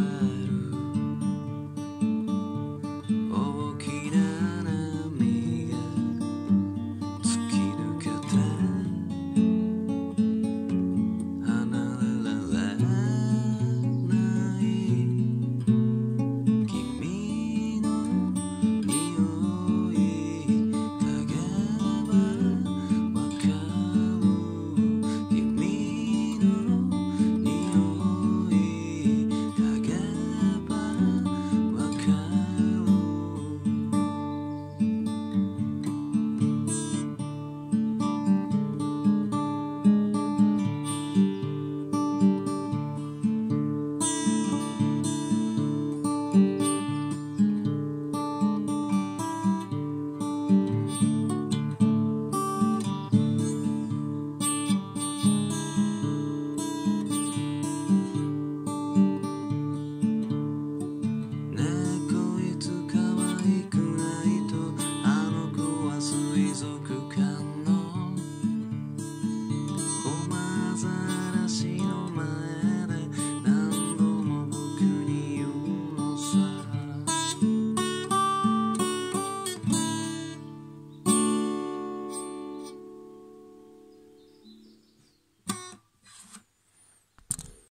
matter.